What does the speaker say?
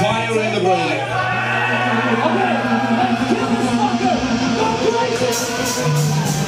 Fire in the room. Okay, let's kill this fucker! Go crazy!